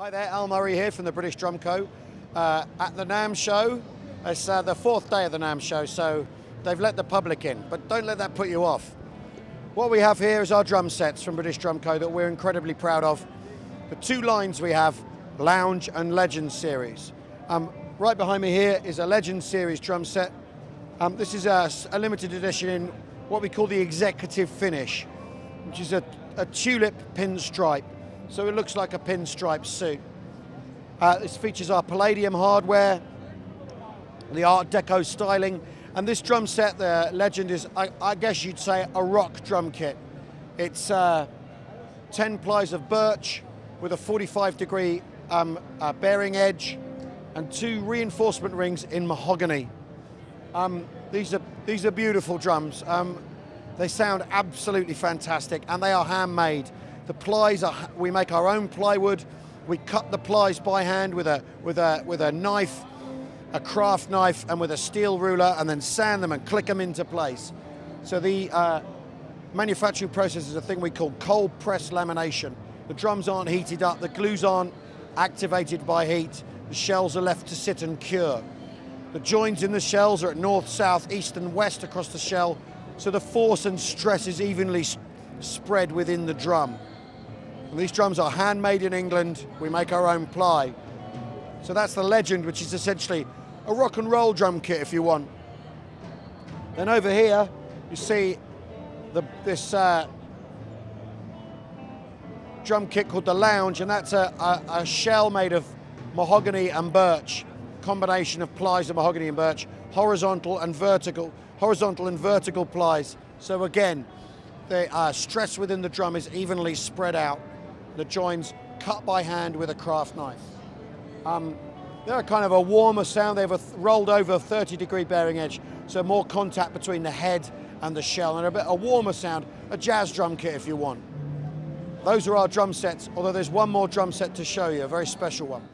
Hi there, Al Murray here from the British Drum Co. Uh, at the NAMM show. It's uh, the fourth day of the NAMM show, so they've let the public in, but don't let that put you off. What we have here is our drum sets from British Drum Co. that we're incredibly proud of. The two lines we have, Lounge and Legend series. Um, right behind me here is a Legend series drum set. Um, this is a, a limited edition in what we call the executive finish, which is a, a tulip pinstripe. So it looks like a pinstripe suit. Uh, this features our Palladium hardware, the Art Deco styling, and this drum set, the Legend, is, I, I guess you'd say, a rock drum kit. It's uh, 10 plies of birch with a 45 degree um, uh, bearing edge and two reinforcement rings in mahogany. Um, these, are, these are beautiful drums. Um, they sound absolutely fantastic and they are handmade. The plies are, we make our own plywood. We cut the plies by hand with a, with a, with a knife, a craft knife, and with a steel ruler, and then sand them and click them into place. So the uh, manufacturing process is a thing we call cold press lamination. The drums aren't heated up, the glues aren't activated by heat, the shells are left to sit and cure. The joins in the shells are at north, south, east, and west across the shell, so the force and stress is evenly spread within the drum. And these drums are handmade in England. We make our own ply. So that's the Legend, which is essentially a rock and roll drum kit, if you want. Then over here, you see the, this uh, drum kit called the Lounge, and that's a, a, a shell made of mahogany and birch, combination of plies of mahogany and birch, horizontal and vertical, horizontal and vertical plies. So again, the uh, stress within the drum is evenly spread out. The joins cut by hand with a craft knife. Um, they're kind of a warmer sound. They have a rolled over 30 degree bearing edge, so more contact between the head and the shell, and a bit a warmer sound, a jazz drum kit if you want. Those are our drum sets, although there's one more drum set to show you, a very special one.